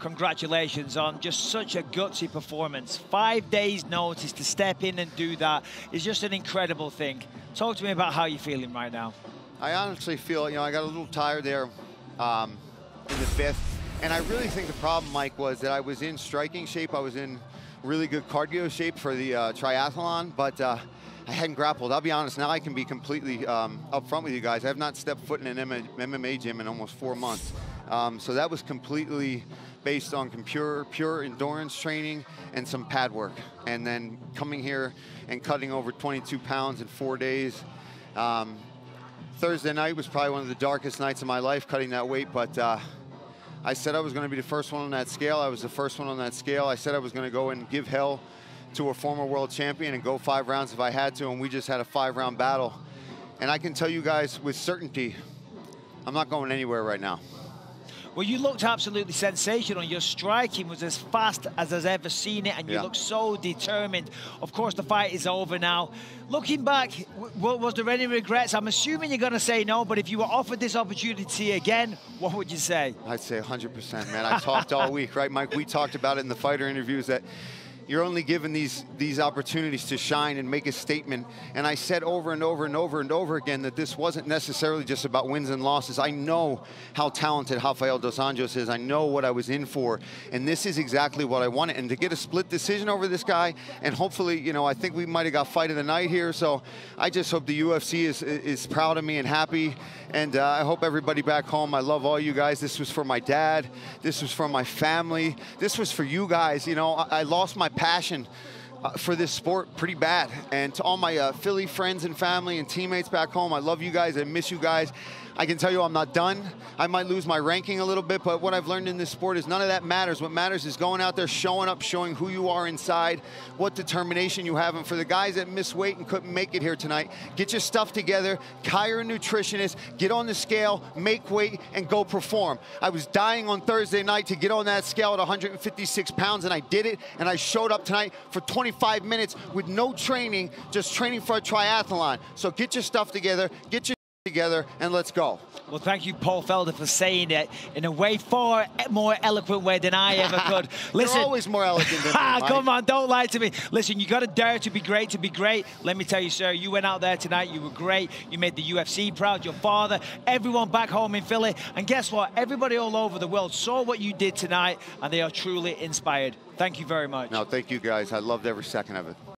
Congratulations on just such a gutsy performance. Five days notice to step in and do that is just an incredible thing. Talk to me about how you're feeling right now. I honestly feel, you know, I got a little tired there um, in the fifth. And I really think the problem, Mike, was that I was in striking shape. I was in really good cardio shape for the uh, triathlon, but uh, I hadn't grappled. I'll be honest, now I can be completely um, upfront with you guys. I have not stepped foot in an MMA gym in almost four months. Um, so that was completely based on pure, pure endurance training and some pad work. And then coming here and cutting over 22 pounds in four days. Um, Thursday night was probably one of the darkest nights of my life cutting that weight, but uh, I said I was going to be the first one on that scale. I was the first one on that scale. I said I was going to go and give hell to a former world champion and go five rounds if I had to, and we just had a five-round battle. And I can tell you guys with certainty, I'm not going anywhere right now. Well, you looked absolutely sensational. Your striking was as fast as I've ever seen it, and you yeah. look so determined. Of course, the fight is over now. Looking back, was there any regrets? I'm assuming you're going to say no, but if you were offered this opportunity again, what would you say? I'd say 100%, man. I talked all week, right, Mike? We talked about it in the fighter interviews that you're only given these, these opportunities to shine and make a statement. And I said over and over and over and over again that this wasn't necessarily just about wins and losses. I know how talented Rafael Dos Anjos is. I know what I was in for. And this is exactly what I wanted. And to get a split decision over this guy, and hopefully, you know, I think we might have got fight of the night here. So I just hope the UFC is, is proud of me and happy. And uh, I hope everybody back home, I love all you guys. This was for my dad. This was for my family. This was for you guys. You know, I, I lost my passion uh, for this sport pretty bad. And to all my uh, Philly friends and family and teammates back home, I love you guys. I miss you guys. I can tell you I'm not done. I might lose my ranking a little bit, but what I've learned in this sport is none of that matters. What matters is going out there, showing up, showing who you are inside, what determination you have. And for the guys that missed weight and couldn't make it here tonight, get your stuff together, hire a nutritionist, get on the scale, make weight, and go perform. I was dying on Thursday night to get on that scale at 156 pounds, and I did it, and I showed up tonight for 25 minutes with no training, just training for a triathlon. So get your stuff together, get your together and let's go. Well, thank you, Paul Felder, for saying it in a way far more eloquent way than I ever could. Listen, You're always more eloquent than me, ah, Come on, don't lie to me. Listen, you got to dare to be great to be great. Let me tell you, sir, you went out there tonight. You were great. You made the UFC proud, your father, everyone back home in Philly. And guess what? Everybody all over the world saw what you did tonight, and they are truly inspired. Thank you very much. No, thank you, guys. I loved every second of it.